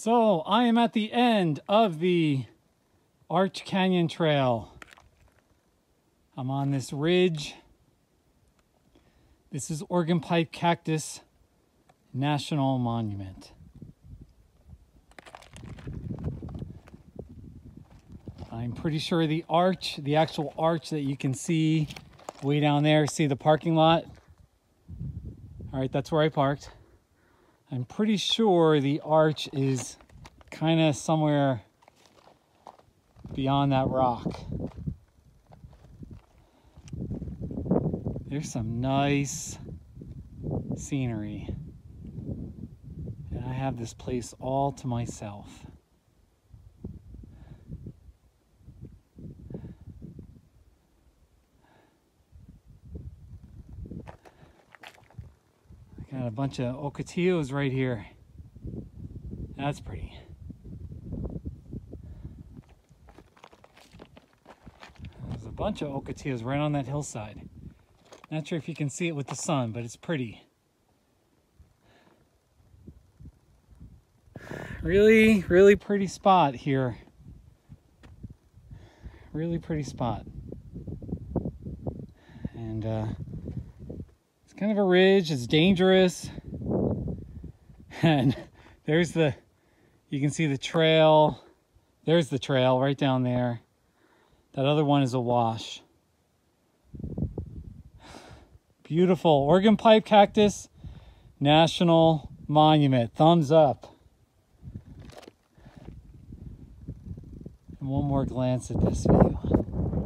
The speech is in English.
So I am at the end of the Arch Canyon Trail. I'm on this ridge. This is Organ Pipe Cactus National Monument. I'm pretty sure the arch, the actual arch that you can see way down there, see the parking lot? All right, that's where I parked. I'm pretty sure the arch is kind of somewhere beyond that rock. There's some nice scenery. And I have this place all to myself. A bunch of ocotillos right here. That's pretty. There's a bunch of ocotillos right on that hillside. Not sure if you can see it with the sun, but it's pretty. Really, really pretty spot here. Really pretty spot. And uh, kind of a ridge. It's dangerous. And there's the, you can see the trail. There's the trail right down there. That other one is a wash. Beautiful organ pipe cactus national monument. Thumbs up. And one more glance at this view.